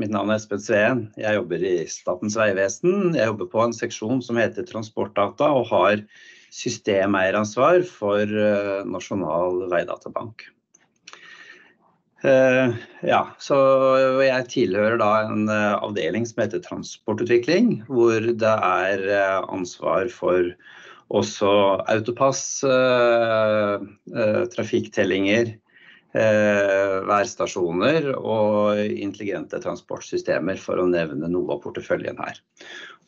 Mitt navn er Espen Sveen. Jeg jobber i Statens vegvesen. Jeg jobber på en seksjon som heter Transportdata, og har systemeieransvar for uh, Nasjonal veidatabank. Uh, ja, så jeg tilhører da en uh, avdeling som heter Transportutvikling, hvor det er ansvar for også autopass, trafikktellinger, Eh, værstasjoner og intelligente transportsystemer, for å nevne noe av porteføljen her.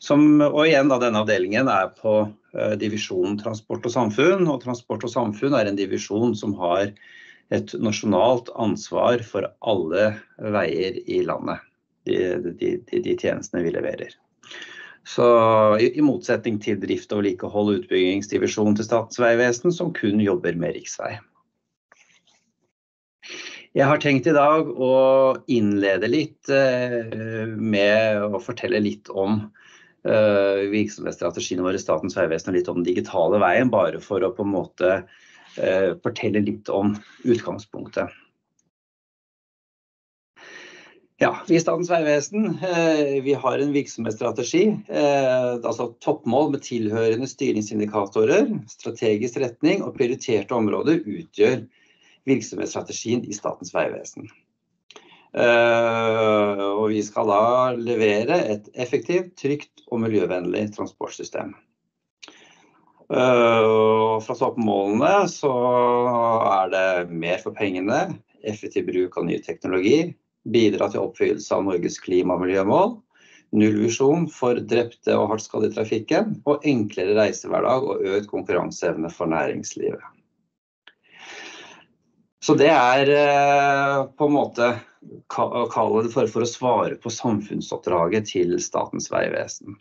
Som, og igjen da, Denne avdelingen er på uh, divisjonen transport og samfunn. og Transport og samfunn er en divisjon som har et nasjonalt ansvar for alle veier i landet. De, de, de, tjenestene vi leverer. Så i, i, motsetning til drift og vedlikehold utbyggingsdivisjonen til Statens vegvesen, som kun jobber med riksvei. Jeg har tenkt i dag å innlede litt eh, med å fortelle litt om eh, virksomhetsstrategien vår i Statens vegvesen og litt om den digitale veien, bare for å på en måte eh, fortelle litt om utgangspunktet. Ja, Vi i Statens vegvesen vi har en virksomhetsstrategi. altså Toppmål med tilhørende styringsindikatorer, strategisk retning og prioriterte områder utgjør virksomhetsstrategien i Statens vegvesen. Uh, og vi skal da levere et effektivt, trygt og miljøvennlig transportsystem. Uh, opp målene så er det mer for pengene, effektiv bruk av ny teknologi, bidra til oppfyllelse av Norges klima- og miljømål, nullvisjon for drepte og hardt skadde i trafikken, og enklere reisehverdag og økt konkurranseevne for næringslivet. Så det er eh, på en måte å kalle det for, for å svare på samfunnsoppdraget til Statens vegvesen.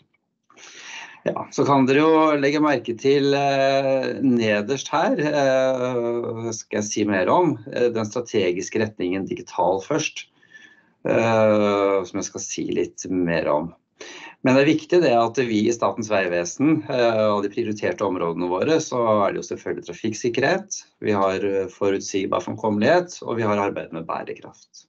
Ja, så kan dere jo legge merke til eh, nederst her, eh, skal jeg si mer om, den strategiske retningen digital først. Som jeg skal si litt mer om. Men det er viktig det at vi i Statens vegvesen eh, og de prioriterte områdene våre, så er det jo selvfølgelig trafikksikkerhet, vi har eh, forutsigbar framkommelighet og vi har arbeid med bærekraft.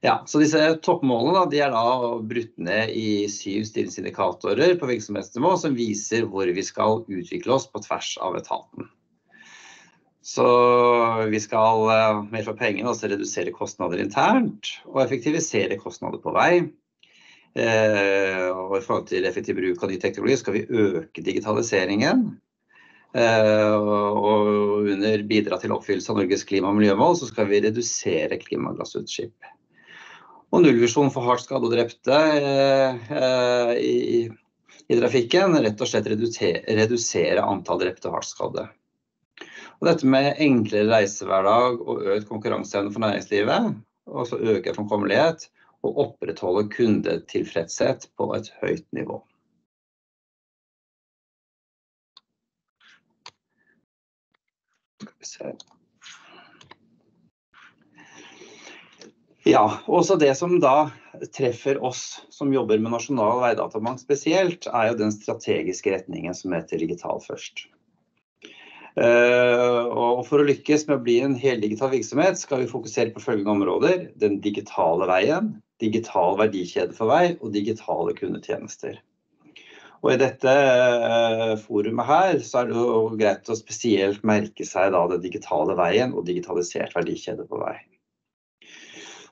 Ja, så disse Toppmålene da, er da brutt ned i syv styringsindikatorer på virksomhetsnivå som viser hvor vi skal utvikle oss på tvers av etaten. Så vi skal uh, mer for pengene, altså redusere kostnader internt og effektivisere kostnader på vei. Eh, og I forhold til effektiv bruk av ny teknologi skal vi øke digitaliseringen. Eh, og under bidra til oppfyllelse av Norges klima- og miljømål, så skal vi redusere klimagassutslipp. Og nullvisjon for hardt skadde og drepte i, i, trafikken. Rett og slett redusere, redusere antall drepte og hardt skadde. Og dette med enklere reisehverdag og økt konkurranseevne for næringslivet, og så øke framkommelighet og opprettholde kundetilfredshet på et høyt nivå. Ja, også det som da treffer oss som jobber med Nasjonal veidatabank spesielt, er jo den strategiske retningen som heter digital først. Eh, og for å lykkes med å bli en heldigital virksomhet, skal vi fokusere på følgende områder. Den digitale veien, digital verdikjede for vei og digitale kundetjenester. Og I dette eh, forumet her så er det jo greit å spesielt merke seg da den digitale veien og digitalisert verdikjede på vei.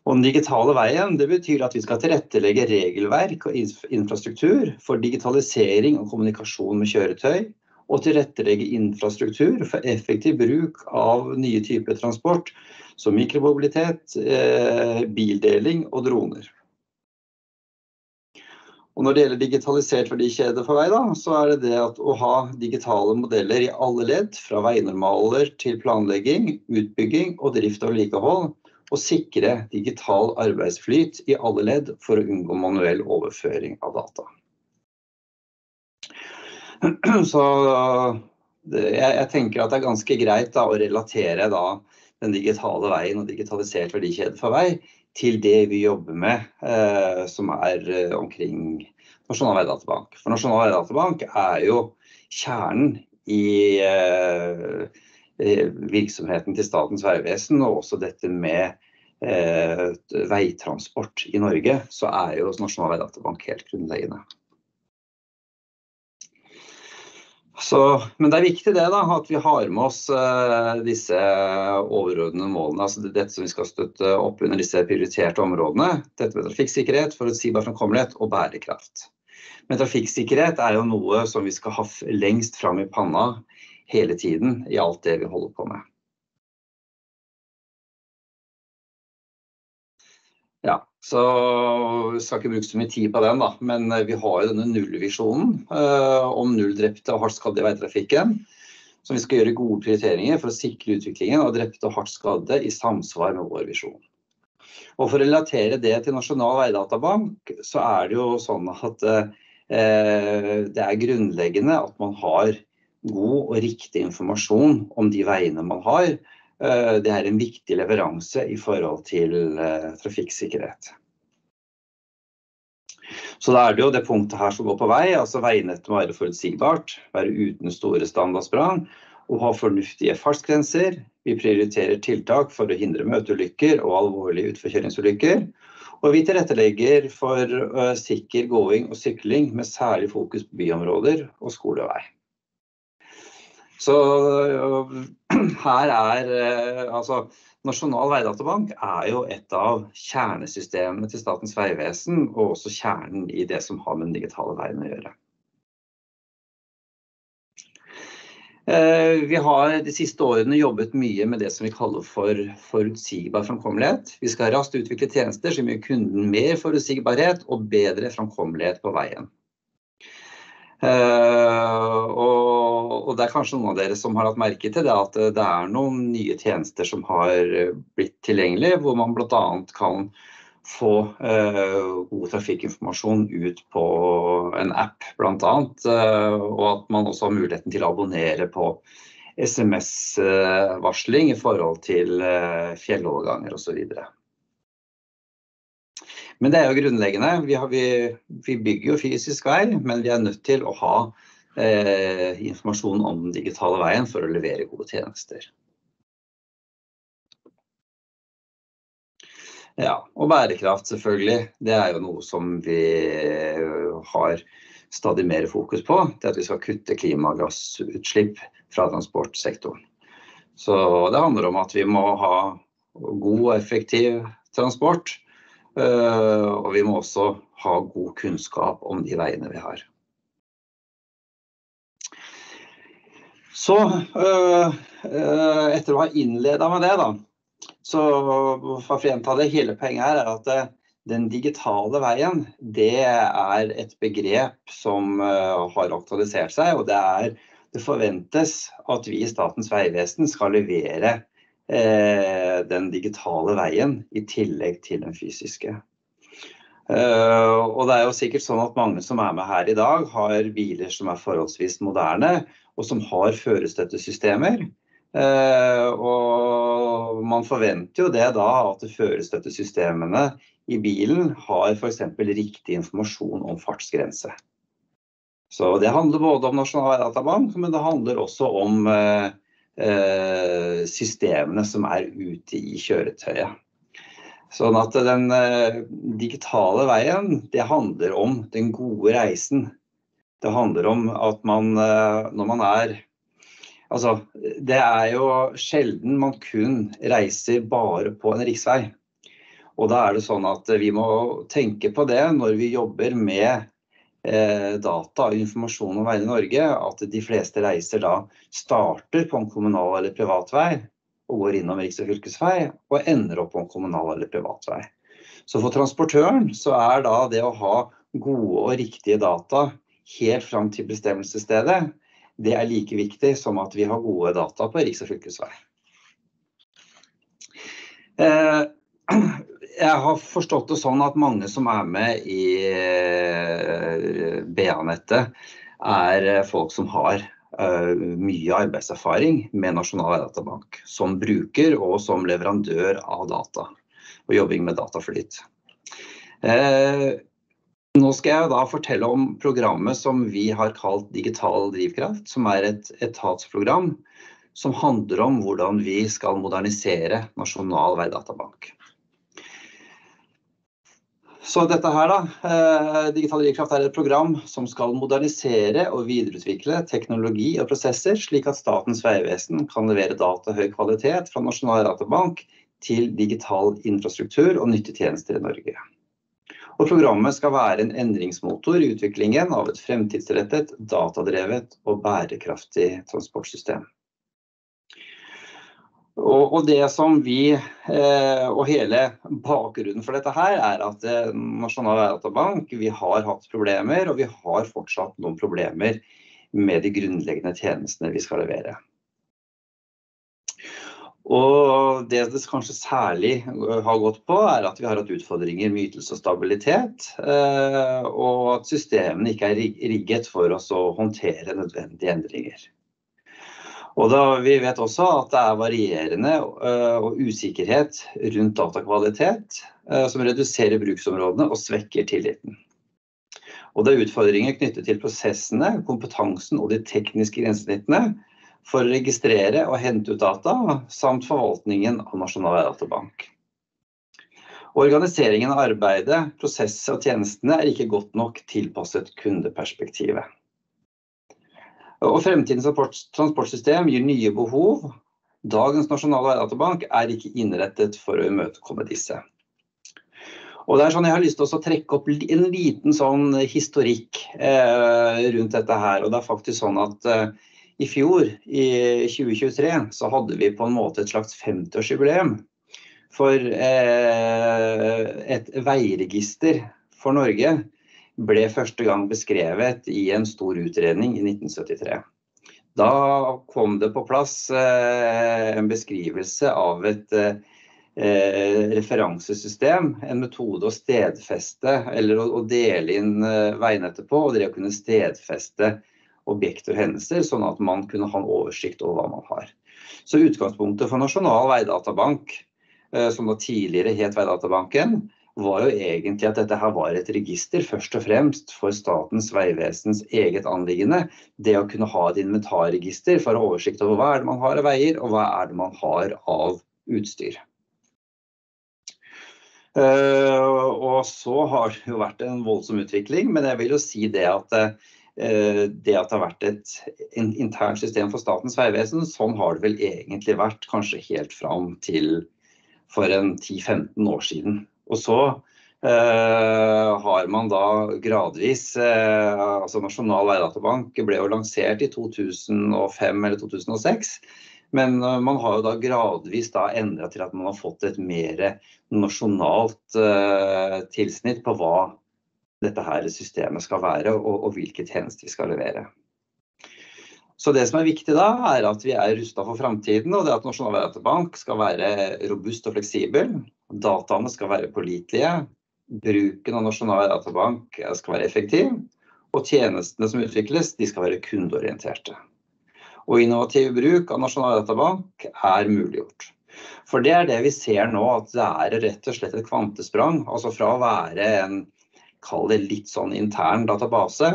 Og den digitale veien det betyr at vi skal tilrettelegge regelverk og infrastruktur for digitalisering og kommunikasjon med kjøretøy, og tilrettelegge infrastruktur for effektiv bruk av nye typer transport, som mikromobilitet, eh, bildeling og droner. Og når det gjelder digitalisert verdikjede for vei, da, så er det det at å ha digitale modeller i alle ledd, fra veinormaler til planlegging, utbygging og drift og vedlikehold, og sikre digital arbeidsflyt i alle ledd for å unngå manuell overføring av data. Så jeg, jeg, tenker at det er ganske greit da, å relatere da, den digitale veien og digitalisert verdikjede for vei til det vi jobber med, eh, som er eh, omkring Nasjonal veidatabank. For Nasjonal veidatabank er jo kjernen i, eh, virksomheten til Statens vegvesen, og også dette med eh, veitransport i Norge, så er jo Nasjonal veidatabank helt grunnleggende. Så, men det er viktig det da, at vi har med oss uh, disse overordnede målene. altså Dette som vi skal støtte opp under disse prioriterte områdene. Dette med trafikksikkerhet, forutsigbar framkommelighet og bærekraft. Men trafikksikkerhet er jo noe som vi skal ha lengst fram i panna hele tiden i alt det vi holder på med. Ja, så vi skal ikke bruke så mye tid på den, da. Men eh, vi har jo denne nullvisjonen eh, om null drepte og hardt skadde i veitrafikken. Så vi skal gjøre gode prioriteringer for å sikre utviklingen av drepte og hardt skadde i samsvar med vår visjon. Og For å relatere det til Nasjonal veidatabank, så er det jo sånn at eh, det er grunnleggende at man har god og riktig informasjon om de veiene man har, det er en viktig leveranse i forhold til eh, trafikksikkerhet. Så da er det jo det punktet her som går på vei. altså Veinettet må være forutsigbart, være uten store standardsprang og ha fornuftige fartsgrenser. Vi prioriterer tiltak for å hindre møteulykker og alvorlige utforkjøringsulykker. Og vi tilrettelegger for uh, sikker gåing og sykling med særlig fokus på byområder og skolevei. Så her er eh, altså Nasjonal veidatabank er jo et av kjernesystemene til Statens vegvesen, og også kjernen i det som har med den digitale veien å gjøre. Eh, vi har de siste årene jobbet mye med det som vi kaller for forutsigbar framkommelighet. Vi skal raskt utvikle tjenester som gir kunden mer forutsigbarhet og bedre framkommelighet på veien. Uh, og, og, det er kanskje noen av dere som har hatt merke til det at det er noen nye tjenester som har blitt tilgjengelige, hvor man bl.a. kan få uh, god trafikkinformasjon ut på en app bl.a. Uh, og at man også har muligheten til å abonnere på SMS-varsling i forhold til fjelloverganger osv. Men det er jo grunnleggende. Vi, har, vi, vi, bygger jo fysisk vei, men vi er nødt til å ha eh, informasjon om den digitale veien for å levere gode tjenester. Ja, og bærekraft selvfølgelig. Det er jo noe som vi har stadig mer fokus på. Det at vi skal kutte klimagassutslipp fra transportsektoren. Så det handler om at vi må ha god og effektiv transport. Eh, og vi må også ha god kunnskap om de veiene vi har. Så eh, eh, etter å ha innleda med det, da, så for å gjenta det, hele poenget her er at den digitale veien, det er et begrep som har aktualisert seg. Og det, er, det forventes at vi i Statens vegvesen skal levere den digitale veien i tillegg til den fysiske. Eh, og det er jo sikkert sånn at mange som er med her i dag, har biler som er forholdsvis moderne, og som har førerstøttesystemer. Eh, og man forventer jo det da at førerstøttesystemene i bilen har f.eks. riktig informasjon om fartsgrense. Så det handler både om Nasjonal veidatabank, men det handler også om eh, Eh, systemene som er ute i kjøretøyet. Sånn at den eh, digitale veien, det handler om den gode reisen. Det handler om at man eh, når man er Altså, det er jo sjelden man kun reiser bare på en riksvei. Og da er det sånn at vi må tenke på det når vi jobber med Eh, data og informasjon om veier i Norge, at de fleste reiser da starter på en kommunal eller privat vei og går innom riks- og fylkesvei og ender opp på en kommunal eller privat vei. Så for transportøren så er da det å ha gode og riktige data helt fram til bestemmelsesstedet, det er like viktig som at vi har gode data på riks- og fylkesvei. Eh, jeg har forstått det sånn at mange som er med i eh, BA-nettet, er folk som har eh, mye arbeidserfaring med Nasjonal databank. Som bruker og som leverandør av data. Og jobbing med dataflyt. Eh, nå skal jeg da fortelle om programmet som vi har kalt Digital drivkraft. Som er et etatsprogram som handler om hvordan vi skal modernisere nasjonal veidatabank. Så dette her da, eh, Digital drivkraft er et program som skal modernisere og videreutvikle teknologi og prosesser, slik at Statens vegvesen kan levere data høy kvalitet fra nasjonal databank til digital infrastruktur og nyttetjenester i Norge. Og programmet skal være en endringsmotor i utviklingen av et fremtidsrettet, datadrevet og bærekraftig transportsystem. Og, og, det som vi, eh, og hele bakgrunnen for dette her, er at eh, Nasjonal Databank vi har hatt problemer, og vi har fortsatt noen problemer med de grunnleggende tjenestene vi skal levere. Og det det kanskje særlig har gått på, er at vi har hatt utfordringer med ytelse og stabilitet. Eh, og at systemene ikke er rigget for oss å håndtere nødvendige endringer. Og da, vi vet også at det er varierende uh, og usikkerhet rundt datakvalitet uh, som reduserer bruksområdene og svekker tilliten. Og det er utfordringer knyttet til prosessene, kompetansen og de tekniske grensesnittene for å registrere og hente ut data, samt forvaltningen av nasjonal databank. Organiseringen av arbeidet, prosesser og tjenestene er ikke godt nok tilpasset kundeperspektivet. Og fremtidens transportsystem gir nye behov. Dagens nasjonale databank er ikke innrettet for å imøtekomme disse. Og det er sånn Jeg har lyst til å trekke opp en liten sånn historikk eh, rundt dette her. og det er faktisk sånn at eh, I fjor, i 2023, så hadde vi på en måte et slags 50-årsjubileum for eh, et veiregister for Norge ble første gang beskrevet i en stor utredning i 1973. Da kom det på plass eh, en beskrivelse av et eh, referansesystem, en metode å stedfeste eller å, dele inn eh, veinettet på, og det å kunne stedfeste objekter og hendelser, sånn at man kunne ha en oversikt over hva man har. Så utgangspunktet for Nasjonal veidatabank, som da tidligere het Veidatabanken, var jo egentlig at dette her var et register først og fremst for Statens vegvesens eget anliggende. Det å kunne ha et inventarregister for å ha oversikt over hva er det man har av veier, og hva er det man har av utstyr. Uh, og så har det jo vært en voldsom utvikling, men jeg vil jo si det at uh, det at det har vært et internt system for Statens vegvesen, sånn har det vel egentlig vært kanskje helt fram til for en 10-15 år siden. Og så eh, har man da gradvis eh, altså Nasjonal veidatabank ble jo lansert i 2005 eller 2006. Men eh, man har jo da gradvis da endra til at man har fått et mer nasjonalt eh, tilsnitt på hva dette her systemet skal være, og, og hvilke tjenester vi skal levere. Så det som er viktig da, er at vi er rusta for framtiden, og det at Nasjonal veidatabank skal være robust og fleksibel. Dataene skal være pålitelige. Bruken av Nasjonal databank skal være effektiv. Og tjenestene som utvikles, de skal være kundeorienterte. Og innovativ bruk av Nasjonal databank er muliggjort. For det er det vi ser nå, at det er rett og slett et kvantesprang. Altså fra å være en, kall det litt sånn intern database,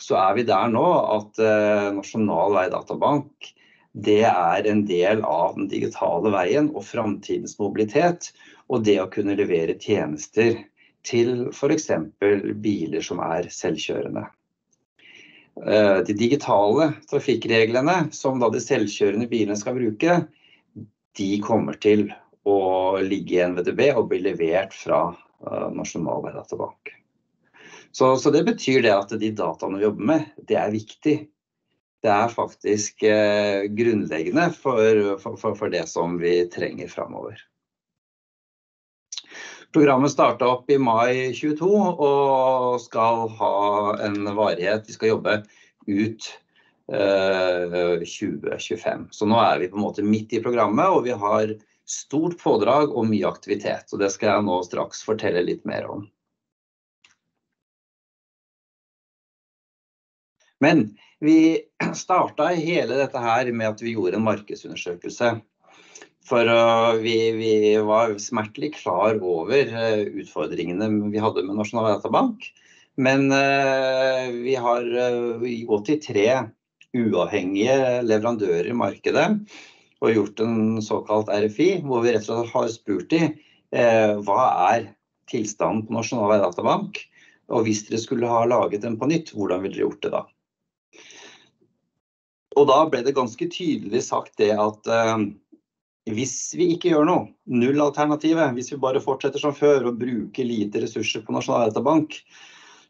så er vi der nå at eh, Nasjonal veidatabank det er en del av den digitale veien og framtidens mobilitet. Og det å kunne levere tjenester til f.eks. biler som er selvkjørende. Eh, de digitale trafikkreglene som da de selvkjørende bilene skal bruke, de kommer til å ligge i NVDB og bli levert fra eh, Nasjonal veidatabank. Så, så, det betyr det at de dataene vi jobber med, det er viktig. Det er faktisk eh, grunnleggende for, for, for, det som vi trenger framover. Programmet starta opp i mai 22 og skal ha en varighet. Vi skal jobbe ut eh, 2025. Så nå er vi på en måte midt i programmet, og vi har stort pådrag og mye aktivitet. Og det skal jeg nå straks fortelle litt mer om. Men vi starta hele dette her med at vi gjorde en markedsundersøkelse. For uh, vi, vi, var smertelig klar over uh, utfordringene vi hadde med Nasjonal databank. Men uh, vi har gått i tre uavhengige leverandører i markedet og gjort en såkalt RFI, hvor vi rett og slett har spurt dem eh, hva er tilstanden på Nasjonal databank, og hvis dere skulle ha laget den på nytt, hvordan ville dere gjort det da? Og da ble det ganske tydelig sagt det at eh, hvis vi ikke gjør noe, nullalternativet, hvis vi bare fortsetter som før og bruker lite ressurser på Nasjonaldatabank,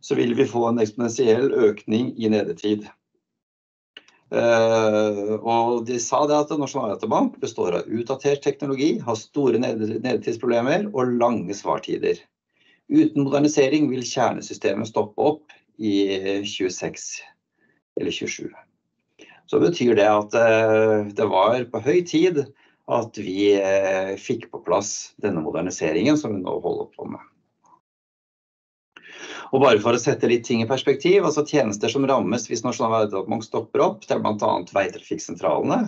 så vil vi få en eksponentiell økning i nedetid. Uh, og de sa det at Nasjonaldatabank består av utdatert teknologi, har store nedetidsproblemer og lange svartider. Uten modernisering vil kjernesystemet stoppe opp i 26 eller 27. Så betyr det at uh, det var på høy tid at vi eh, fikk på plass denne moderniseringen som vi nå holder på med. Og bare for å sette litt ting i perspektiv, altså Tjenester som rammes hvis Nasjonal veidepartement stopper opp, det er bl.a. veitrafikksentralene.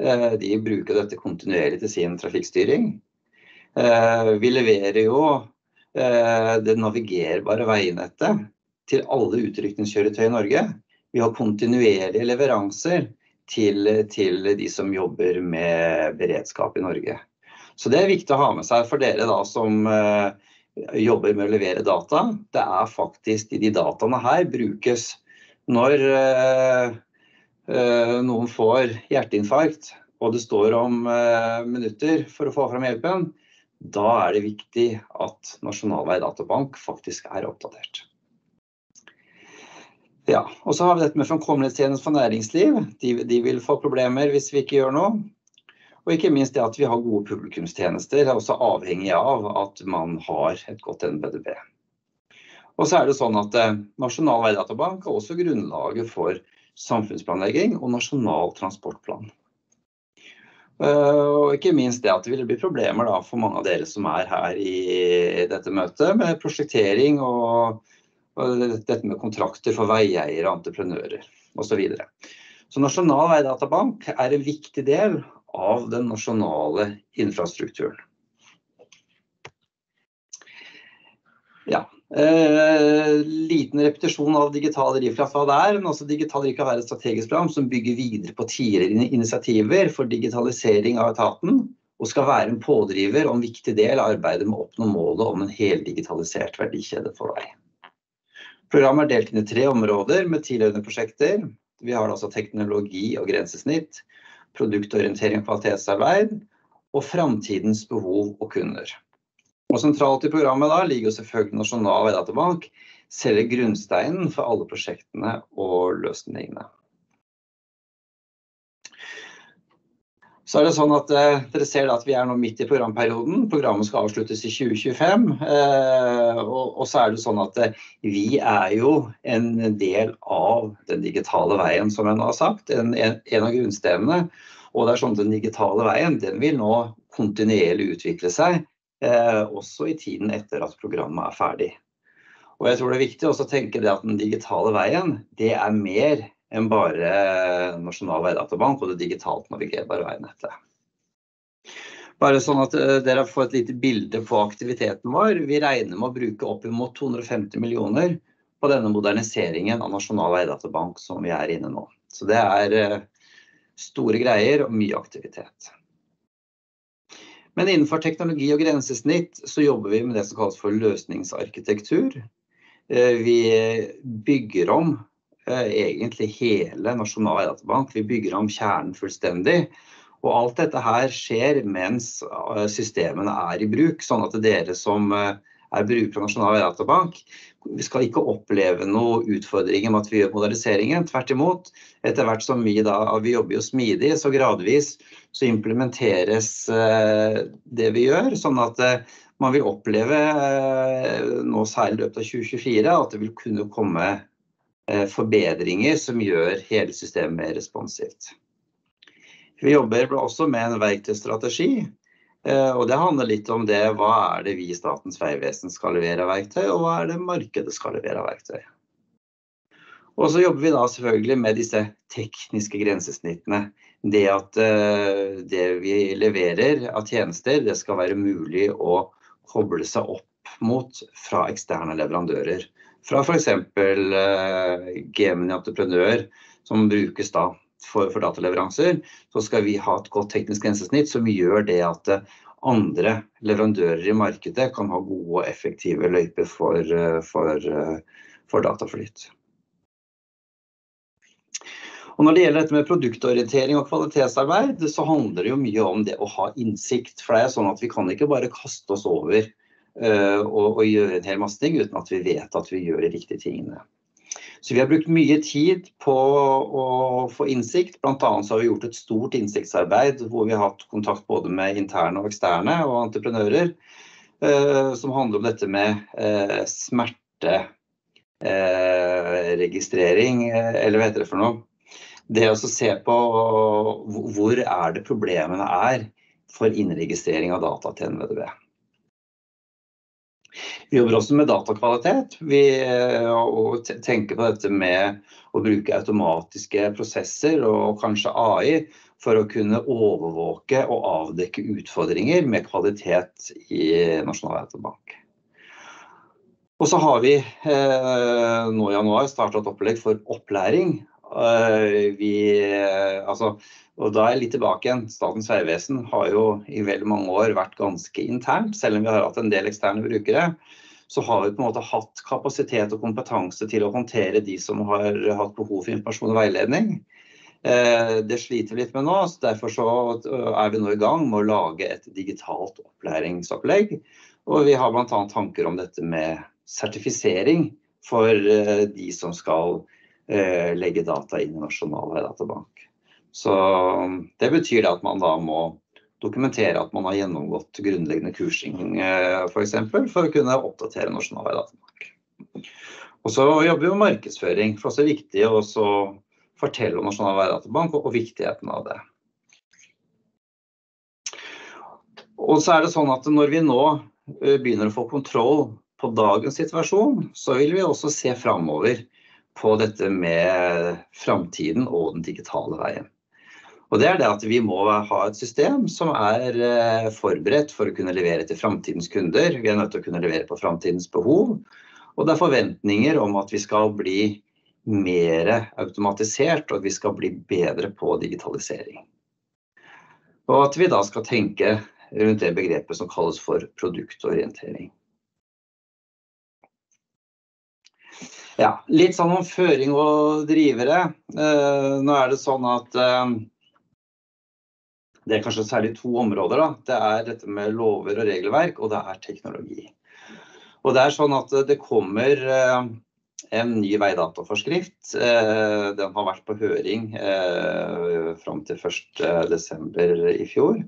Eh, de bruker dette kontinuerlig til sin trafikkstyring. Eh, vi leverer jo det navigerbare veinettet til alle utrykningskjøretøy i Norge. Vi har kontinuerlige leveranser til, til, de som jobber med beredskap i Norge. Så det er viktig å ha med seg for dere da, som uh, jobber med å levere data. Det er faktisk de dataene her brukes når uh, uh, noen får hjerteinfarkt og det står om minutter for å få fram hjelpen. Da er det viktig at Nasjonal veidatabank faktisk er oppdatert. Ja, og så har vi dette med framkommelighetstjeneste for næringsliv. De, de, vil få problemer hvis vi ikke gjør noe. Og ikke minst det at vi har gode publikumstjenester er også avhengig av at man har et godt NBDB. Og så er det sånn at eh, Nasjonal veidatabank er også grunnlaget for samfunnsplanlegging og nasjonal transportplan. Uh, og ikke minst det at det vil bli problemer for mange av dere som er her i dette møtet, med prosjektering og dette med kontrakter for veieiere, entreprenører osv. Så, så Nasjonal veidatabank er en viktig del av den nasjonale infrastrukturen. Ja, eh, liten repetisjon av digital drivkraft hva det er. men også Digital drivkraft er et strategisk program som bygger videre på tidligere initiativer for digitalisering av etaten, og skal være en pådriver og en viktig del av arbeidet med å oppnå målet om en heldigitalisert verdikjede for vei. Programmet er delt inn i tre områder med tilhørende prosjekter. Vi har altså teknologi og grensesnitt, produktorientering og kvalitetsarbeid, og framtidens behov og kunder. Og Sentralt i programmet da ligger selvfølgelig Nasjonal veidatabank, selve grunnsteinen for alle prosjektene og løsningene. Så er det sånn at eh, Dere ser at vi er nå midt i programperioden. Programmet skal avsluttes i 2025. Eh, og, og, så er det sånn at eh, vi er jo en del av den digitale veien, som jeg nå har sagt. En, en, en av grunnstenene. Og det er sånn at den digitale veien den vil nå kontinuerlig utvikle seg. Eh, også i tiden etter at programmet er ferdig. Og jeg tror det er viktig å tenke det at den digitale veien det er mer enn bare Nasjonal veidatabank og det digitalt navigerbare veinettet. Bare sånn at eh, dere får et lite bilde på aktiviteten vår. Vi regner med å bruke oppimot 250 millioner på denne moderniseringen av Nasjonal veidatabank som vi er inne nå. Så det er eh, store greier og mye aktivitet. Men innenfor teknologi og grensesnitt så jobber vi med det som kalles for løsningsarkitektur. Eh, vi bygger om egentlig hele Nasjonal databank. Vi bygger om kjernen fullstendig. Og alt dette her skjer mens eh, systemene er i bruk, sånn at dere som eh, er brukere av Nasjonal databank, vi skal ikke oppleve noen utfordringer med at vi gjør moderniseringen. Tvert imot. Etter hvert som vi da, vi jobber jo smidig, så gradvis så implementeres det vi gjør. Sånn at man vil oppleve nå særlig i løpet av 2024 at det vil kunne komme Eh, forbedringer som gjør hele systemet mer responsivt. Vi jobber også med en verktøystrategi. Eh, og det handler litt om det, hva er det vi i Statens vegvesen skal levere av verktøy, og hva er det markedet skal levere av verktøy. Og så jobber vi da selvfølgelig med disse tekniske grensesnittene. Det at eh, det vi leverer av tjenester, det skal være mulig å koble seg opp mot fra eksterne leverandører fra f.eks. Uh, Gemini Entreprenør, som brukes da for, for dataleveranser, så skal vi ha et godt teknisk grensesnitt som gjør det at andre leverandører i markedet kan ha gode og effektive løyper for, for, for dataflyt. Og når det gjelder dette med produktorientering og kvalitetsarbeid, så handler det jo mye om det å ha innsikt. For det er sånn at vi kan ikke bare kaste oss over og, og, gjøre en hel masse ting uten at vi vet at vi gjør de riktige tingene. Så vi har brukt mye tid på å få innsikt. Blant så har vi gjort et stort innsiktsarbeid hvor vi har hatt kontakt både med interne og eksterne og entreprenører. Uh, som handler om dette med uh, smerteregistrering, eller hva heter det for noe? det å se på hvor er det problemene er for innregistrering av data til NVDB. Vi jobber også med datakvalitet. Vi eh, tenker på dette med å bruke automatiske prosesser og kanskje AI for å kunne overvåke og avdekke utfordringer med kvalitet i Nasjonal Autobank. Og så har vi eh, nå i januar startet et opplegg for opplæring Eh, vi, altså, og da er jeg litt tilbake igjen. Statens vegvesen har jo i veldig mange år vært ganske internt. Selv om vi har hatt en del eksterne brukere, så har vi på en måte hatt kapasitet og kompetanse til å håndtere de som har hatt behov for informasjon og veiledning. Eh, det sliter vi litt med nå, så derfor så er vi nå i gang med å lage et digitalt opplæringsopplegg. Og vi har bl.a. tanker om dette med sertifisering for de som skal Eh, legge data inn i nasjonal databank. Så det betyr at man da må dokumentere at man har gjennomgått grunnleggende kursing eh, f.eks. For, eksempel, for å kunne oppdatere nasjonale databank. Og så jobber vi med markedsføring, for det er viktig å fortelle om nasjonal databank og, viktigheten av det. Og så er det sånn at når vi nå eh, begynner å få kontroll på dagens situasjon, så vil vi også se framover på dette med framtiden og den digitale veien. Og det er det at Vi må ha et system som er eh, forberedt for å kunne levere til framtidens kunder. Vi er nødt til å kunne levere på framtidens behov. Og det er forventninger om at vi skal bli mer automatisert og at vi skal bli bedre på digitalisering. Og at vi da skal tenke rundt det begrepet som kalles for produktorientering. Ja, litt sånn om føring og drivere. Eh, nå er det sånn at eh, det er kanskje særlig to områder. Da. Det er dette med lover og regelverk, og det er teknologi. Og det er sånn at det kommer eh, en ny veidataforskrift. Eh, den har vært på høring eh, fram til 1.12. i fjor.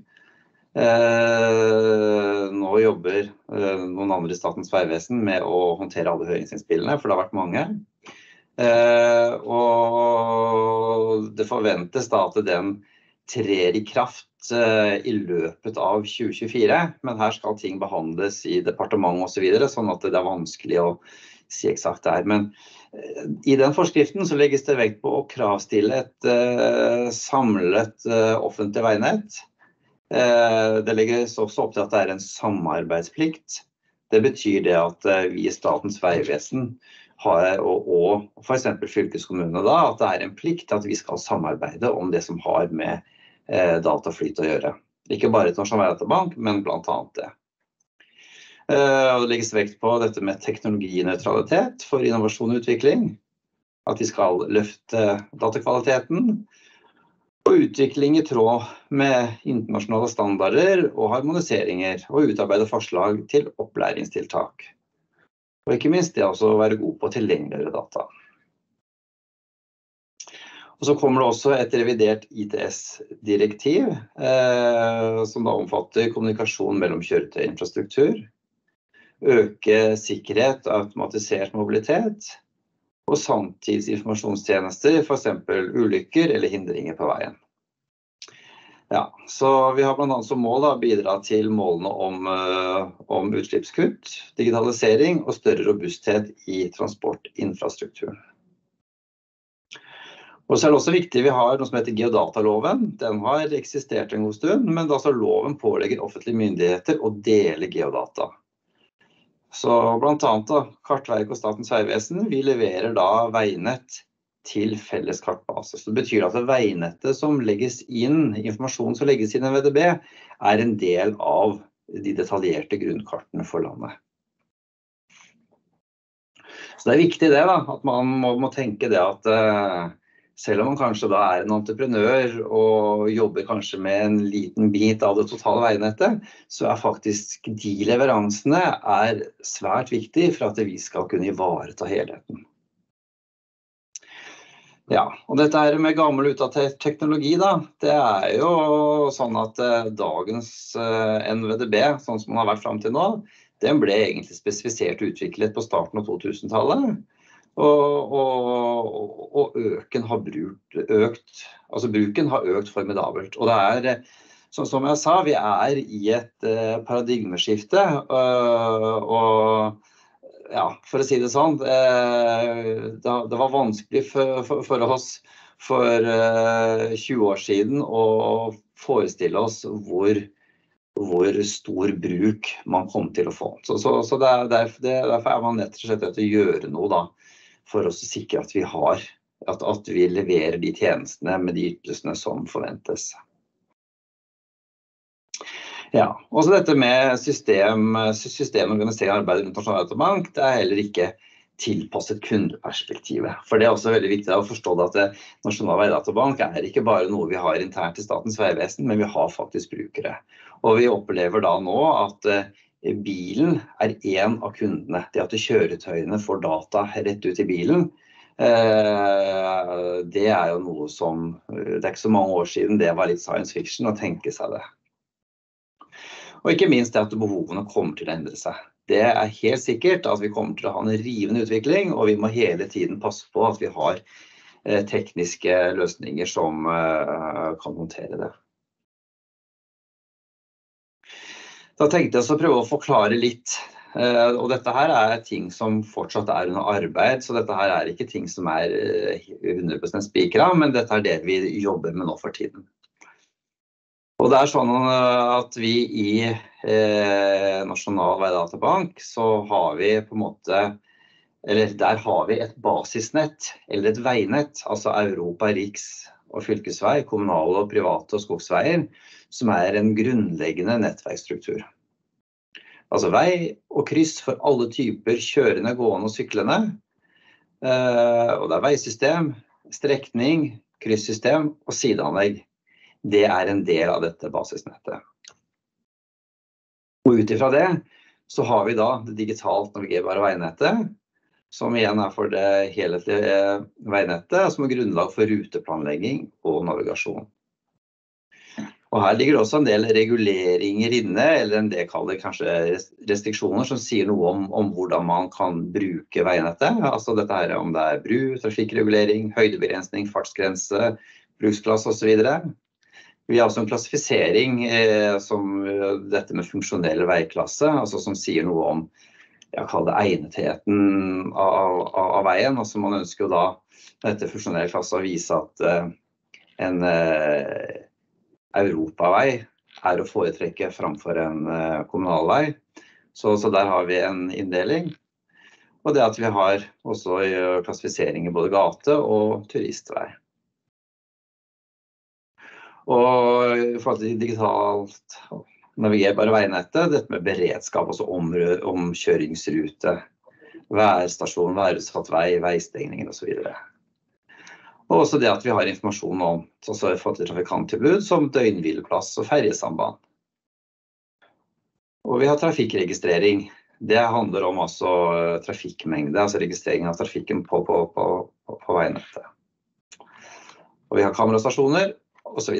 Eh, nå jobber eh, noen andre i Statens vegvesen med å håndtere alle høringsinnspillene, for det har vært mange. Eh, og det forventes da at den trer i kraft i løpet av 2024. Men her skal ting behandles i departement osv., så videre, sånn at det er vanskelig å si eksakt der. Men i den forskriften så legges det vekt på å kravstille et samlet offentlig veinett Uh, det legges også opp til at det er en samarbeidsplikt. Det betyr det at eh, vi i Statens vegvesen har, og, og f.eks. fylkeskommunene da, at det er en plikt at vi skal samarbeide om det som har med eh, dataflyt å gjøre. Ikke bare et nasjonal databank, men bl.a. det. Eh, og det legges vekt på dette med teknologinøytralitet for innovasjon og utvikling. At vi skal løfte datakvaliteten og utvikling i tråd med internasjonale standarder og harmoniseringer, og utarbeide forslag til opplæringstiltak. Og ikke minst det å være god på å tilgjengeliggjøre data. Og så kommer det også et revidert ITS-direktiv, eh, som da omfatter kommunikasjon mellom kjøretøyinfrastruktur. øke sikkerhet og automatisert mobilitet, og sanntidsinformasjonstjenester, f.eks. ulykker eller hindringer på veien. Ja, så Vi har bl.a. som mål å bidra til målene om, uh, om, utslippskutt, digitalisering og større robusthet i transportinfrastrukturen. Og så er det også viktig, Vi har noe som heter geodataloven. Den har eksistert en god stund, men altså loven pålegger offentlige myndigheter å dele geodata. Så bl.a. Kartverket og Statens vegvesen vi leverer da veinett til felles kartbase. Så det betyr at det veinettet som legges inn, informasjonen som legges inn i VDB, er en del av de detaljerte grunnkartene for landet. Så det er viktig det da, at man må, må tenke det at uh, selv om man kanskje da er en entreprenør og jobber kanskje med en liten bit av det totale veinettet, så er faktisk de leveransene er svært viktig for at vi skal kunne ivareta helheten. Ja, og dette her med gammel utdatert teknologi, da, det er jo sånn at uh, dagens uh, NVDB, sånn som den har vært fram til nå, den ble egentlig spesifisert utviklet på starten av 2000-tallet. Og, og, og, øken har brukt, økt, altså bruken har økt formidabelt. Og det er, som jeg sa, vi er i et uh, paradigmeskifte. Uh, og ja, for å si det sånn, eh, det var vanskelig for, for, for oss for 20 eh, år siden å forestille oss hvor, hvor stor bruk man kom til å få. Så, så, så det er, derfor, det, derfor er man rett og slett nødt til å gjøre noe da, for å sikre at vi har at, at vi leverer de tjenestene med de ytelsene som forventes. Ja, også dette med system, systemorganisering av arbeidet rundt Autobank det er heller ikke tilpasset kundeperspektivet. For det er også veldig viktig å forstå at Nasjonal veidatabank er ikke bare noe vi har internt i Statens vegvesen, men vi har faktisk brukere. Og vi opplever da nå at eh, bilen er én av kundene. Det at kjøretøyene får data rett ut i bilen, eh, det er jo noe som Det er ikke så mange år siden det var litt science fiction å tenke seg det. Og ikke minst det at behovene kommer til å endre seg. Det er helt sikkert at vi kommer til å ha en rivende utvikling, og vi må hele tiden passe på at vi har eh, tekniske løsninger som eh, kan håndtere det. Da tenkte jeg å prøve å forklare litt. Eh, og dette her er ting som fortsatt er under arbeid, så dette her er ikke ting som er 100 spikra, men dette er det vi jobber med nå for tiden. Og det er sånn eh, at vi i eh, Nasjonal veidatabank så har vi på en måte Eller der har vi et basisnett, eller et veinett, altså Europa, riks- og fylkesvei, kommunale og private og skogsveier, som er en grunnleggende nettverksstruktur. Altså vei og kryss for alle typer kjørende, gående og syklende. Eh, og det er veisystem, strekning, kryssystem og sideanlegg det er en del av dette basisnettet. Og ut ifra det så har vi da det digitalt navigerbare veinettet, som igjen er for det helhetlige veinettet, som er grunnlag for ruteplanlegging og navigasjon. Og Her ligger det også en del reguleringer inne, eller en del kaller kanskje restriksjoner, som sier noe om, om, hvordan man kan bruke veinettet. Altså dette her, Om det er bru, trafikkregulering, høydebegrensning, fartsgrense, bruksklasse osv. Vi har også en klassifisering eh, som eh, dette med funksjonell veiklasse, altså som sier noe om ja, det egnetheten av, av, av, veien. Altså man ønsker jo da dette funksjonelle klasse å vise at uh, en uh, europavei er å foretrekke framfor en kommunal kommunalvei. Så, så, der har vi en inndeling. Og det at vi har også klassifisering i både gate og turistvei. Og i forhold til digitalt navigerbare veinettet, dette med beredskap, altså om, omkjøringsrute, værstasjon, værutsatt vei, veistengninger osv. Og også det at vi har informasjon om altså trafikanttilbud som døgnhvileplass og ferjesamband. Og vi har trafikkregistrering. Det handler om altså trafikkmengde, altså registrering av trafikken på, på, på, på veinettet. Og vi har kamerastasjoner osv.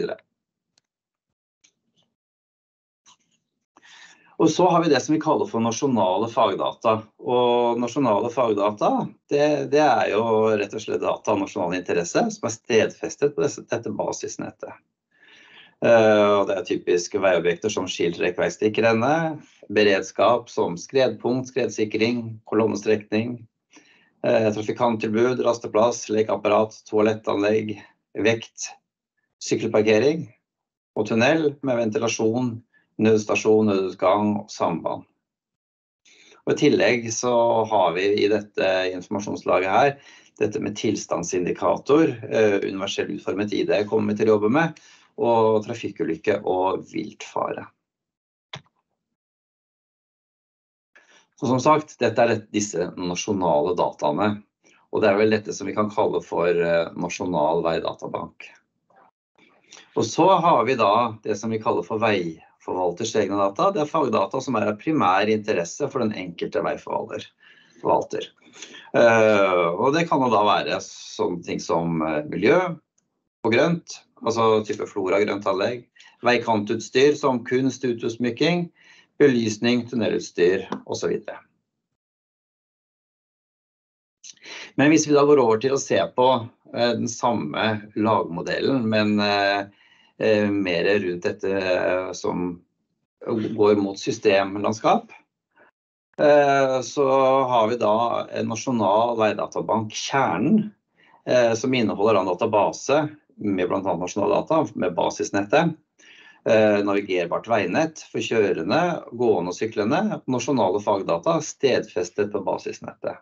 Og så har vi det som vi kaller for nasjonale fagdata. Og nasjonale fagdata det, det er jo rett og slett data av nasjonal interesse som er stedfestet på dette, basisnettet. Uh, og det er typiske veiobjekter som skiltrekk, veistikkrenne, beredskap som skredpunkt, skredsikring, kolonnestrekning, uh, trafikanttilbud, rasteplass, lekeapparat, toalettanlegg, vekt, sykkelparkering og tunnel med ventilasjon, nødstasjon, nødutgang og samband. Og I tillegg så har vi i dette informasjonslaget her dette med tilstandsindikator, universell utformet ID kommer vi til å jobbe med, og trafikkulykke og viltfare. Så som sagt, dette er disse nasjonale dataene, og det er vel dette som vi kan kalle for nasjonal veidatabank. Og så har vi da det som vi kaller for veiforvalters egne data. Det er fagdata som er av primær interesse for den enkelte veiforvalter. Og det kan da være sånne ting som miljø og grønt, altså type flora grøntanlegg, veikantutstyr som kunst, utsmykking, belysning, tunnelutstyr videre. Men hvis vi da går over til å se på den samme lagmodellen, men mer rundt dette som går mot systemlandskap, så har vi da en nasjonal veidatabank kjernen som inneholder en database med bl.a. nasjonale data med basisnettet, navigerbart veinett for kjørende, gående og syklende, nasjonale fagdata stedfestet på basisnettet.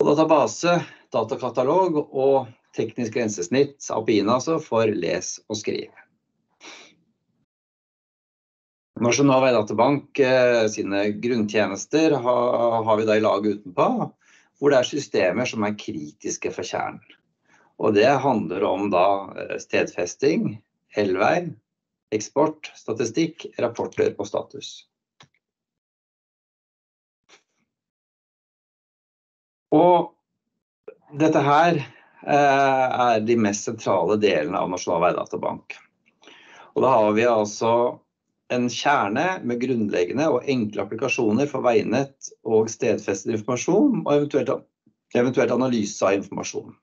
Database, datakatalog og teknisk grensesnitt, API-en altså for les og skriv. Nasjonal veidatabank sine grunntjenester har vi da i lag utenpå, hvor det er systemer som er kritiske for kjernen. Og det handler om da stedfesting, elvei, eksport, statistikk, rapporter og status. Og dette her er de mest sentrale delene av nasjonal veidatabank. Og da har vi altså en kjerne med grunnleggende og enkle applikasjoner for veinett og stedfestet informasjon, og eventuelt analyse av informasjon.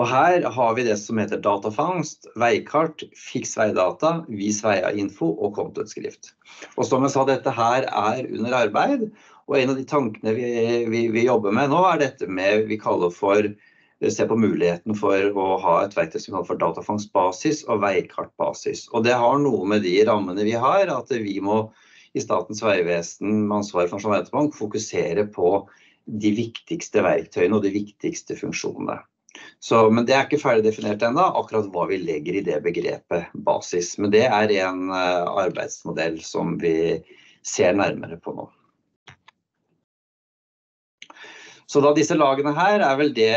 Og her har vi det som heter datafangst, veikart, fiks veidata, vis veiinfo og kontoutskrift. Og som jeg sa, dette her er under arbeid, og en av de tankene vi jobber med nå er dette med vi kaller for se på muligheten for å ha et verktøy som kalles for datafangstbasis og veikartbasis. Og det har noe med de rammene vi har, at vi må i Statens vegvesen med ansvar for nasjonal veidatabank fokusere på de viktigste verktøyene og de viktigste funksjonene. Så men det er ikke ferdig definert enda, akkurat hva vi legger i det begrepet basis. Men det er en arbeidsmodell som vi ser nærmere på nå. Så da disse lagene her er vel det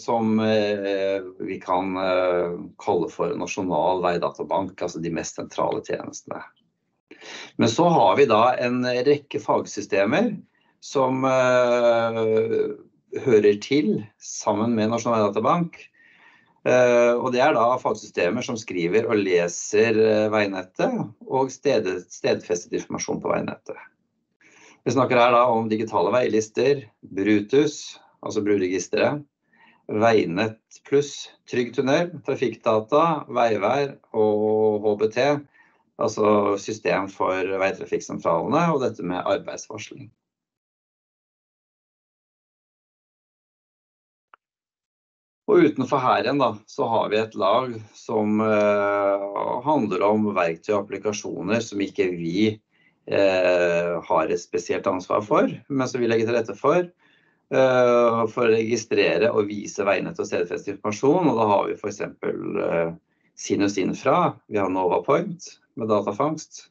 som vi kan kalle for nasjonal veidatabank, altså de mest sentrale tjenestene. Men så har vi da en rekke fagsystemer som hører til sammen med nasjonal veidatabank. Og det er da fagsystemer som skriver og leser veinettet og stedfestet informasjon på veinettet. Vi snakker her da om digitale veilister, Brutus, altså bruregisteret, Veinett pluss, Trygg tunnel, trafikkdata, veivær og HBT, altså system for veitrafikksentralene og dette med arbeidsvarsling. Og utenfor her igjen da, så har vi et lag som handler om verktøy og applikasjoner som ikke vi har et spesielt ansvar for, men som vi legger til rette for, for å registrere og vise veinett og stedfestet informasjon. Og da har vi for eksempel Sinus Infra, vi har NovaPoint med datafangst.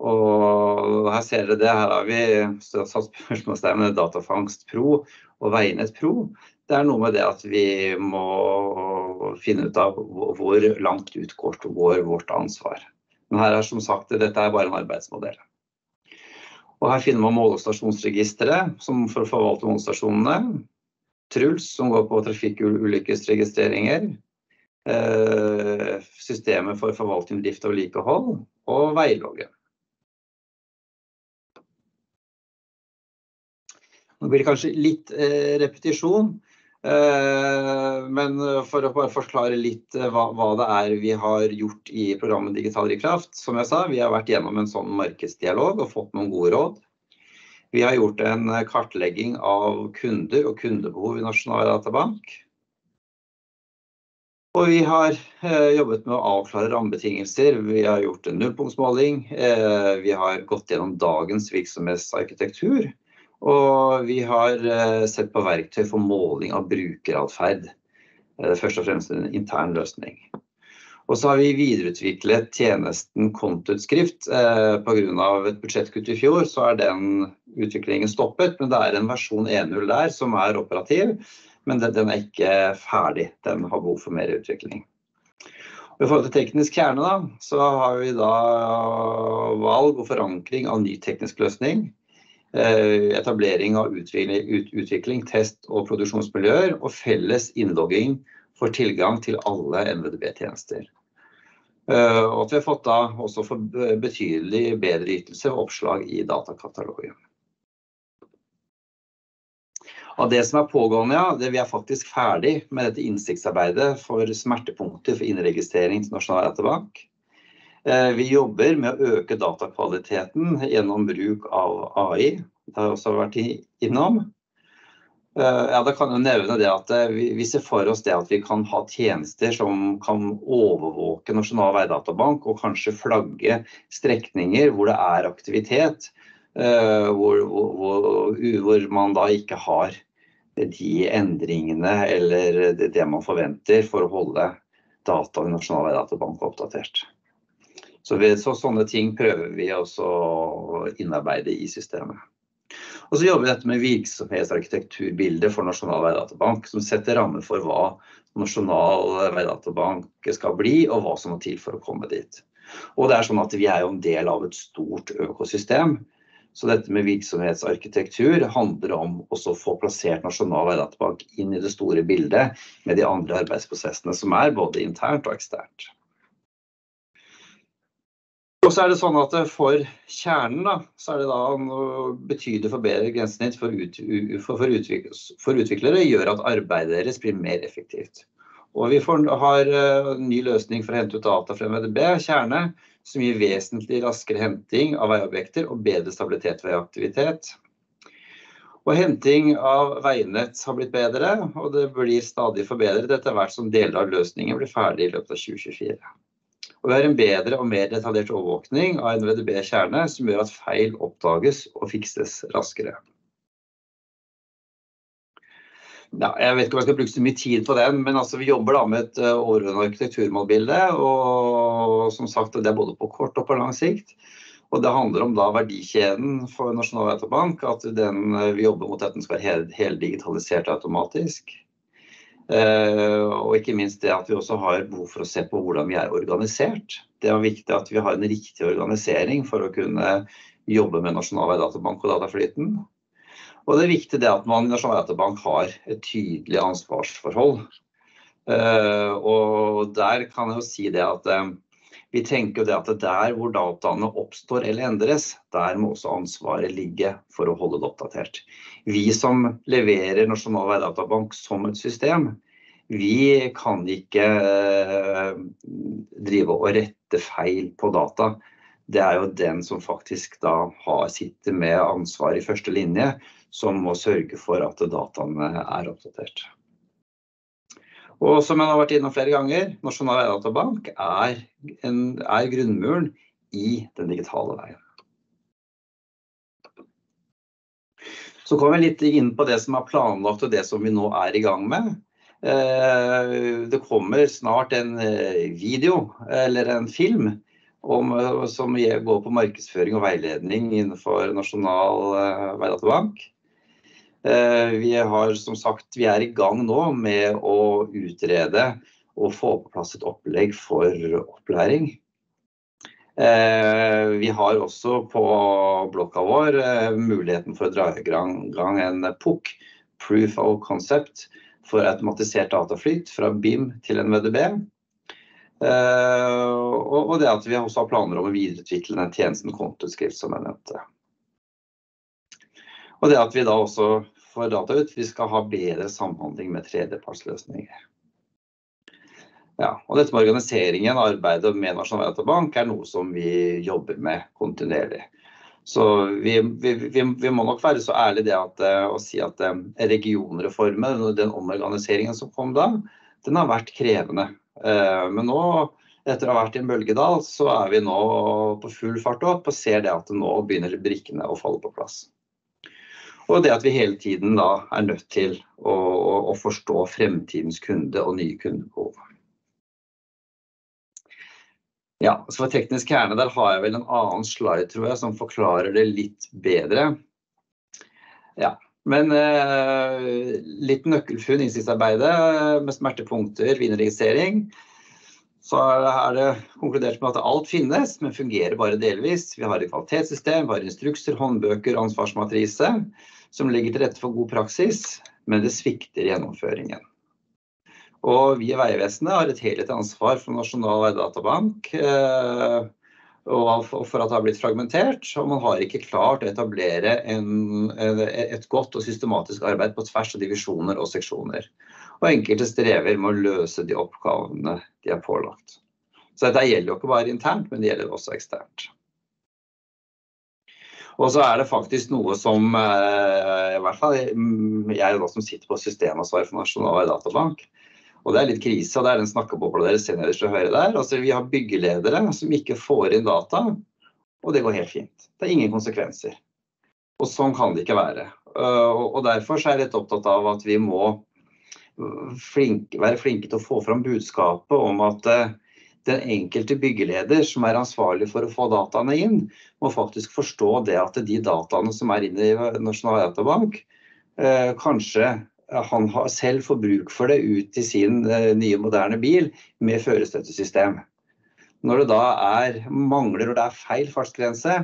Og her ser dere det, her har vi satt spørsmålstegn ved Datafangst Pro og Veinett Pro. Det er noe med det at vi må finne ut av hvor langt ut går vårt ansvar. Men her er som sagt, dette er bare en arbeidsmodell. Og her finner man målestasjonsregisteret for å forvalte målestasjonene, Truls som går på trafikkulykkesregistreringer, systemet for forvaltning, drift og vedlikehold. Og veiloggen. Nå blir det kanskje litt repetisjon, men for å bare forklare litt hva det er vi har gjort i programmet Digital Drivkraft. Som jeg sa, vi har vært gjennom en sånn markedsdialog og fått noen gode råd. Vi har gjort en kartlegging av kunder og kundebehov i nasjonal databank. Og vi har jobbet med å avklare rammebetingelser. Vi har gjort en nullpunktsmåling. Vi har gått gjennom dagens virksomhetsarkitektur Og vi har sett på verktøy for måling av brukeratferd. Først og fremst en intern løsning. Og så har vi videreutviklet tjenesten kontoutskrift. Eh, Pga. et budsjettkutt i fjor så er den utviklingen stoppet. Men det er en versjon 1.0 der som er operativ, men den er ikke ferdig. Den har behov for mer utvikling. I forhold til teknisk kjerne da, så har vi da valg og forankring av ny teknisk løsning. Eh, etablering av utvikling, test og produksjonsmiljøer og felles innlogging for tilgang til alle NVDB-tjenester. Eh, og at vi har fått da også for betydelig bedre ytelse og oppslag i datakatalogen. Av det som er pågående, ja, det vi er faktisk ferdig med dette innsiktsarbeidet for smertepunkter for innregistrering til Nasjonal databank. Eh, vi jobber med å øke datakvaliteten gjennom bruk av AI. Det har jeg også vært innom. Eh, ja, da kan jeg nevne det at eh, Vi ser for oss det at vi kan ha tjenester som kan overvåke Nasjonal veidatabank og kanskje flagge strekninger hvor det er aktivitet. Hvor, hvor, hvor man da ikke har de endringene eller det man forventer for å holde data i Nasjonal veidatabank oppdatert. Så, vi, så sånne ting prøver vi også å innarbeide i systemet. Og så jobber vi dette med virksomhetsarkitekturbildet for Nasjonal veidatabank, som setter rammer for hva Nasjonal veidatabank skal bli, og hva som må til for å komme dit. Og det er sånn at Vi er jo en del av et stort økosystem. Så dette med virksomhetsarkitektur handler om å få plassert Nasjonal veidatabank inn i det store bildet med de andre arbeidsprosessene som er både internt og eksternt. Og så er det sånn at For kjernen da, så er det da betydelig forbedre grensesnitt for, ut, for, for, utvikler, for, utviklere gjør at arbeidet deres blir mer effektivt. Og Vi får, har uh, ny løsning for å hente ut data fra MDB, kjerne, som gir vesentlig raskere henting av veiobjekter og bedre stabilitet ved aktivitet. Og Henting av veinett har blitt bedre, og det blir stadig forbedret etter hvert som deler av løsningen blir ferdig i løpet av 2024. Og vi har en bedre og mer detaljert overvåkning av NVDB-kjerne, som gjør at feil oppdages og fikses raskere. Ja, jeg vet ikke om jeg skal bruke så mye tid på den, men altså, vi jobber da med et uh, overordnet arkitekturmålbilde. Og som sagt, det er både på kort og på lang sikt. Og det handler om da verdikjeden for Nasjonal Autobank, at den, uh, vi jobber mot at den skal være heldigitalisert automatisk. Eh, og ikke minst det at vi også har behov for å se på hvordan vi er organisert. Det er viktig at vi har en riktig organisering for å kunne jobbe med nasjonal databank og dataflyten. Og det er viktig det at man i Nasjonal databank har et tydelig ansvarsforhold. Eh, og der kan jeg jo si det at eh, vi tenker det at der hvor dataene oppstår eller endres, der må også ansvaret ligge for å holde det oppdatert. Vi som leverer Nasjonal veidatabank som et system, vi kan ikke eh, drive og rette feil på data. Det er jo den som faktisk da har, sitter med ansvar i første linje, som må sørge for at dataene er oppdatert. Og som jeg har vært innom flere ganger, Nasjonal veidatabank er, er grunnmuren i den digitale veien. Så kommer vi litt inn på det som er planlagt og det som vi nå er i gang med. Eh, det kommer snart en eh, video eller en film om, som går på markedsføring og veiledning innenfor Nasjonal veidatabank. Eh, vi har sagt, vi er i gang nå med å utrede og få på plass et opplegg for opplæring. Eh, vi har også på blokka vår eh, muligheten for å dra i gang en POC, Proof of Concept, for automatisert dataflyt fra BIM til NVDB. Og det at vi også har planer om å videreutvikle den tjenesten kontoutskrift som jeg nevnte. Og det at vi da også får data ut, vi skal ha bedre samhandling med tredjepartsløsninger. Ja, og dette med organiseringen av arbeidet med Nasjonal databank er noe som vi jobber med kontinuerlig. Så vi, vi, vi, vi må nok være så ærlige det at, eh, å si at eh, regionreformen, den omorganiseringen som kom da, den har vært krevende. Eh, men nå, etter å ha vært i en bølgedal, så er vi nå på full fart opp og ser det at nå begynner brikkene å falle på plass. Og det at vi hele tiden da er nødt til å, å forstå fremtidens kunde og nye kundebehov. Ja, så for teknisk kerne der har jeg vel en annen slide tror jeg, som forklarer det litt bedre. Ja, men eh, litt nøkkelfunn innsiktsarbeidet med smertepunkter, vinregistrering. Så er det konkludert med at alt finnes, men fungerer bare delvis. Vi har et kvalitetssystem, vi har instrukser, håndbøker, ansvarsmatrise som legger til rette for god praksis, men det svikter gjennomføringen. Og vi i Vegvesenet har et helhetlig ansvar for Nasjonal veidatabank. Eh, og for at det har blitt fragmentert, og man har ikke klart å etablere en, et godt og systematisk arbeid på tvers av divisjoner og seksjoner. Og enkelte strever med å løse de oppgavene de er pålagt. Så dette gjelder jo ikke bare internt, men det gjelder også eksternt. Og så er det faktisk noe som eh, i hvert fall jeg som sitter på systemansvar for Nasjonal databank, og det er litt krise, og det er snakkebobla dere ser nederst til høyre der. Altså, vi har byggeledere som ikke får inn data, og det går helt fint. Det er ingen konsekvenser. Og sånn kan det ikke være. Øh, og derfor er jeg litt opptatt av at vi må flinke, være flinke til å få fram budskapet om at øh, den enkelte byggeleder som er ansvarlig for å få dataene inn, må faktisk forstå det at de dataene som er inne i Nasjonal databank, eh, kanskje han har selv får bruk for det ut til sin eh, nye, moderne bil med førerstøttesystem. Når det da er mangler og det er feil fartsgrense,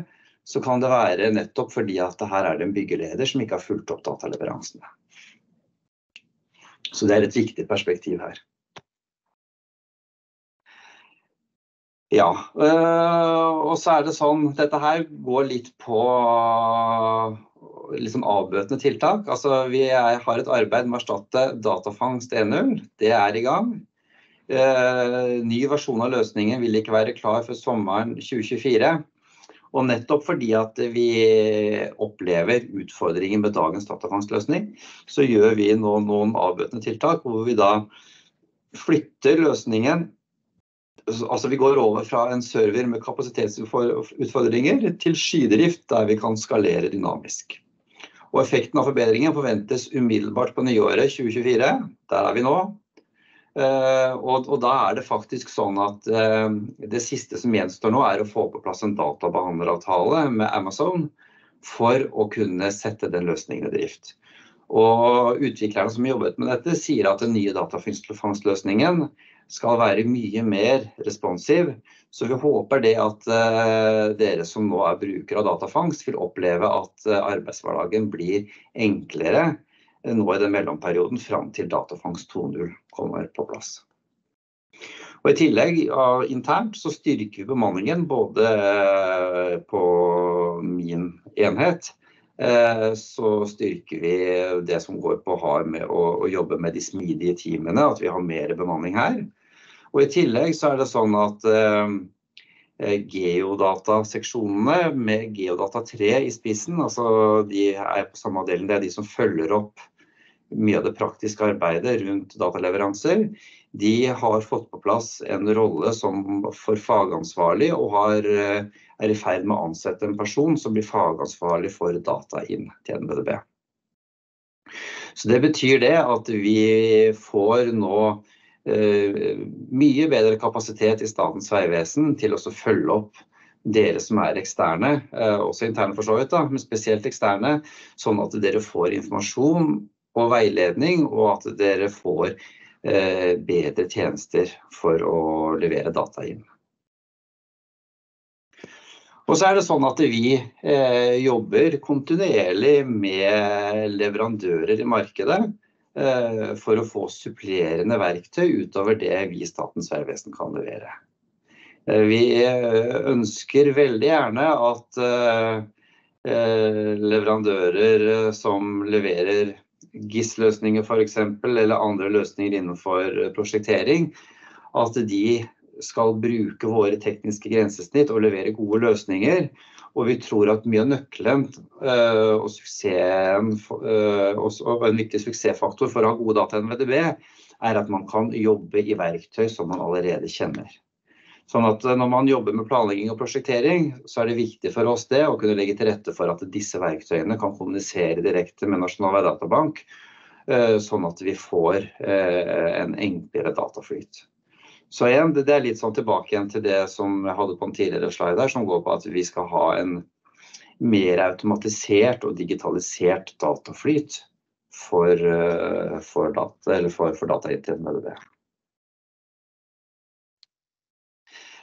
så kan det være nettopp fordi at her er det en byggeleder som ikke har fulgt opp dataleveransene. Så det er et viktig perspektiv her. Ja, øh, og så er det sånn Dette her går litt på liksom avbøtende tiltak. Altså, vi er, har et arbeid med å erstatte datafangst 1.0. Det er i gang. Eh, ny versjon av løsningen vil ikke være klar før sommeren 2024. Og nettopp fordi at vi opplever utfordringer med dagens datafangstløsning, så gjør vi nå noen avbøtende tiltak hvor vi da flytter løsningen Altså Vi går over fra en server med kapasitetsutfordringer til skydrift der vi kan skalere dynamisk. Og effekten av forbedringen forventes umiddelbart på nyåret 2024. Der er vi nå. Uh, og, og, da er det faktisk sånn at uh, det siste som gjenstår nå, er å få på plass en databehandleravtale med Amazon for å kunne sette den løsningen i drift. Og utviklerne som jobbet med dette, sier at den nye datafangstløsningen skal være mye mer responsiv. Så vi håper det at uh, dere som nå er brukere av datafangst, vil oppleve at uh, arbeidshverdagen blir enklere uh, nå i den mellomperioden fram til datafangst 2.0 kommer på plass. Og I tillegg internt så styrker vi bemanningen både på min enhet så styrker vi det som går på med å, å, jobbe med de smidige teamene, at vi har mer bemanning her. Og I tillegg så er det sånn at eh, eh geodataseksjonene med Geodata 3 i spissen, altså de er på samme avdeling, det er de som følger opp mye av det praktiske arbeidet rundt dataleveranser. De har fått på plass en rolle som for fagansvarlig og har, eh, er i ferd med å ansette en person som blir fagansvarlig for data inn til NBDB. Så Det betyr det at vi får nå mye bedre kapasitet i Statens vegvesen til å følge opp dere som er eksterne, eh, også interne for så vidt, da, men spesielt eksterne, sånn at dere får informasjon og veiledning, og at dere får eh, bedre tjenester for å levere data inn. Og så er det sånn at vi eh, jobber kontinuerlig med leverandører i markedet Eh, for å få supplerende verktøy utover det vi i Statens vegvesen kan levere. Eh, vi eh, ønsker veldig gjerne at leverandører som leverer GIS-løsninger f.eks., eller andre løsninger innenfor prosjektering, at de skal bruke våre tekniske grensesnitt og levere gode løsninger og vi tror at mye av nøkkelen uh, og, uh, og, en viktig suksessfaktor for å ha gode data i NVDB, er at man kan jobbe i verktøy som man allerede kjenner. Sånn at når man jobber med planlegging og prosjektering, så er det viktig for oss det å kunne legge til rette for at disse verktøyene kan kommunisere direkte med Nasjonal veidatabank, sånn at vi får en enklere dataflyt. Så igjen, det er litt sånn tilbake igjen til det som jeg hadde på en tidligere slide her, som går på at vi skal ha en mer automatisert og digitalisert dataflyt for, for data, eller for, for datainntjening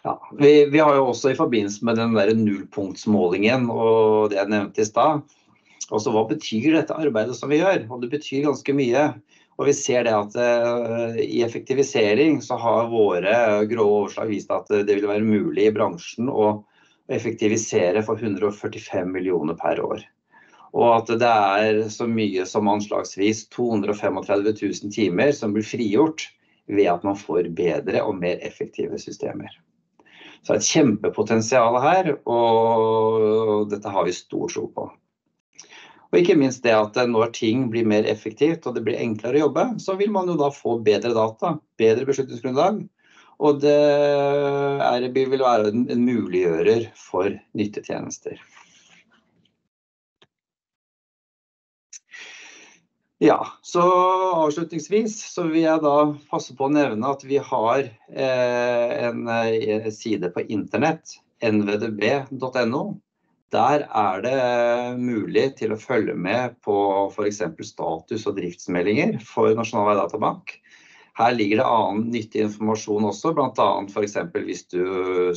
Ja, vi, vi, har jo også i forbindelse med den der nullpunktsmålingen og det jeg nevnte i stad. Altså, hva betyr dette arbeidet som vi gjør? Og det betyr ganske mye. Og vi ser det at uh, i effektivisering så har våre grå overslag vist at det vil være mulig i bransjen å effektivisere for 145 millioner per år. Og at det er så mye som anslagsvis 235 000 timer som blir frigjort ved at man får bedre og mer effektive systemer. Så det er et kjempepotensial her, og dette har vi stor tro på. Og ikke minst det at når ting blir mer effektivt og det blir enklere å jobbe, så vil man jo da få bedre data, bedre beslutningsgrunnlag. Og det er, vil være en, muliggjører for nyttetjenester. Ja, så avslutningsvis så vil jeg da passe på å nevne at vi har eh, en, en eh, side på internett, nvdb.no, der er det mulig til å følge med på f.eks. status og driftsmeldinger for Nasjonal veidatabank. Her ligger det annen nyttig informasjon også, bl.a. f.eks. hvis du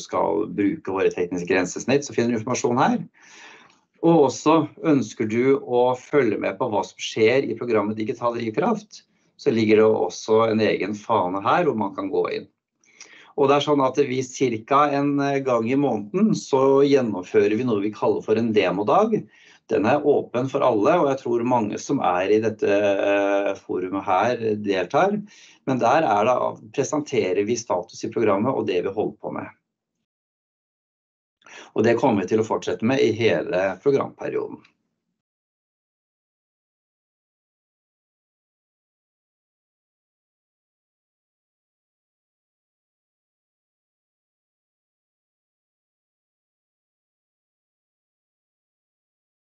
skal bruke våre tekniske grensesnitt, så finner du informasjon her. Og også ønsker du å følge med på hva som skjer i programmet Digital drivkraft, så ligger det også en egen fane her hvor man kan gå inn. Og det er sånn at vi ca. en eh, gang i måneden så gjennomfører vi noe vi kaller for en demodag. Den er åpen for alle, og jeg tror mange som er i dette eh, forumet her deltar. Men der det, presenterer vi status i programmet og det vi holder på med. Og det kommer vi til å fortsette med i hele programperioden.